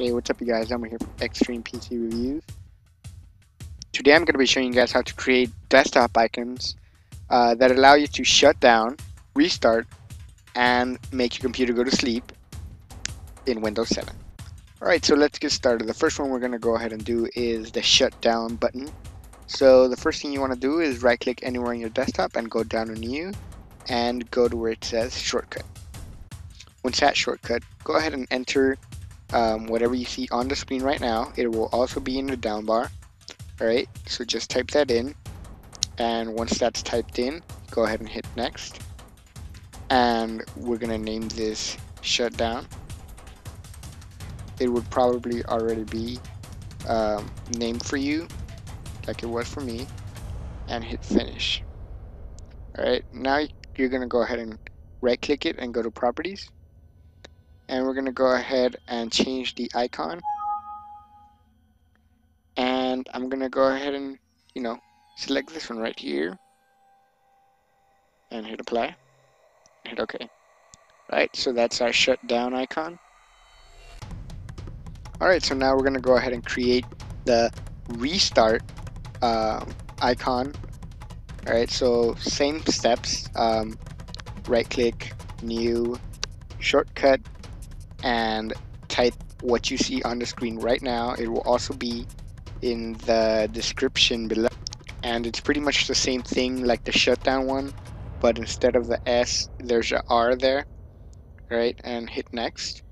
Hey, what's up you guys? I'm here from XStream PC Reviews. Today I'm going to be showing you guys how to create desktop icons uh, that allow you to shut down, restart, and make your computer go to sleep in Windows 7. Alright, so let's get started. The first one we're going to go ahead and do is the shutdown button. So the first thing you want to do is right click anywhere on your desktop and go down to new and go to where it says shortcut. Once that shortcut, go ahead and enter um, whatever you see on the screen right now. It will also be in the down bar. Alright, so just type that in. And once that's typed in, go ahead and hit next. And we're going to name this shutdown. It would probably already be um, named for you, like it was for me. And hit finish. Alright, now you're going to go ahead and right click it and go to properties and we're gonna go ahead and change the icon. And I'm gonna go ahead and you know select this one right here. And hit apply. Hit OK. Right so that's our shutdown icon. Alright so now we're gonna go ahead and create the restart uh, icon. Alright so same steps um, right click new shortcut and type what you see on the screen right now. It will also be in the description below. And it's pretty much the same thing like the shutdown one, but instead of the S, there's a R there, right? And hit next.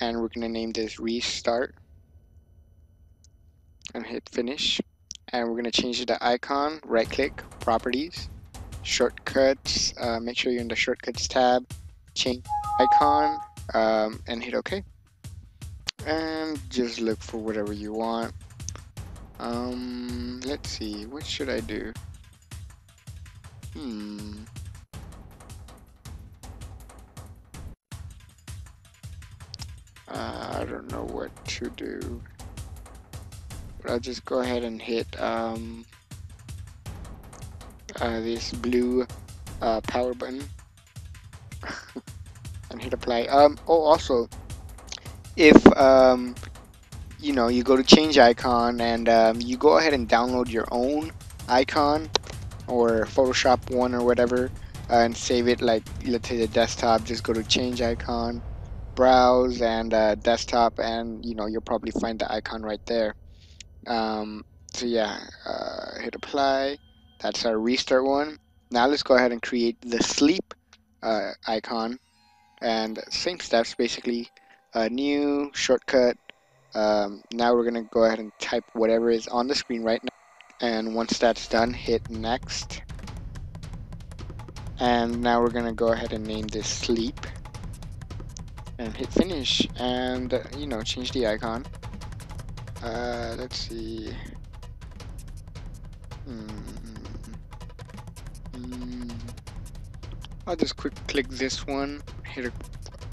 And we're gonna name this restart. And hit finish. And we're gonna change the icon, right click, properties, shortcuts, uh, make sure you're in the shortcuts tab, change icon, um, and hit OK. And just look for whatever you want. Um, let's see, what should I do? Hmm. Uh, I don't know what to do. But I'll just go ahead and hit um, uh, this blue uh, power button and hit apply. Um, oh, also, if um, you know you go to change icon and um, you go ahead and download your own icon or Photoshop one or whatever uh, and save it like let's say the desktop just go to change icon browse and uh, desktop and you know you'll probably find the icon right there. Um, so yeah uh, hit apply that's our restart one. Now let's go ahead and create the sleep uh, icon and same steps basically a new shortcut um, now we're gonna go ahead and type whatever is on the screen right now and once that's done hit next and now we're gonna go ahead and name this sleep and hit finish and you know change the icon uh, let's see hmm. Hmm. I'll just quick click this one hit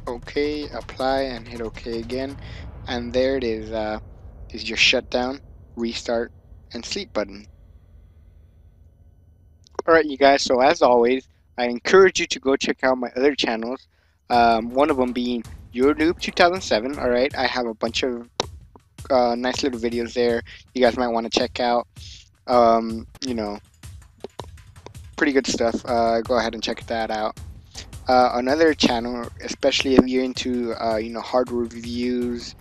OK, apply, and hit OK again. And there it is, uh, is your shutdown, restart, and sleep button. Alright you guys, so as always, I encourage you to go check out my other channels. Um, one of them being Uranoob 2007, alright? I have a bunch of uh, nice little videos there you guys might want to check out. Um, you know, pretty good stuff. Uh, go ahead and check that out uh, another channel, especially if you're into uh, you know hardware reviews,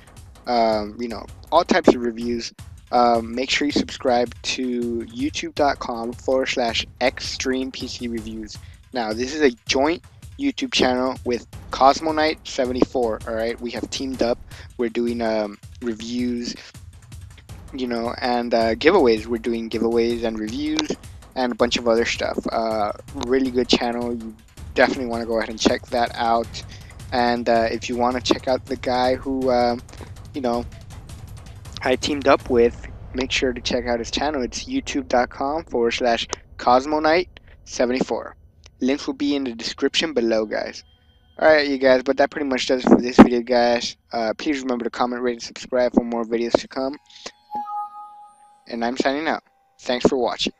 um, you know all types of reviews. Um, make sure you subscribe to youtube.com forward slash XStream PC Reviews. Now, this is a joint YouTube channel with Cosmoknight74. All right, we have teamed up. We're doing um, reviews, you know, and uh, giveaways. We're doing giveaways and reviews and a bunch of other stuff. Uh, really good channel. You definitely want to go ahead and check that out. And uh, if you want to check out the guy who, um, you know, I teamed up with, make sure to check out his channel. It's youtube.com forward slash Cosmoknight74. Links will be in the description below, guys. Alright, you guys, but that pretty much does it for this video, guys. Uh, please remember to comment, rate, and subscribe for more videos to come. And I'm signing out. Thanks for watching.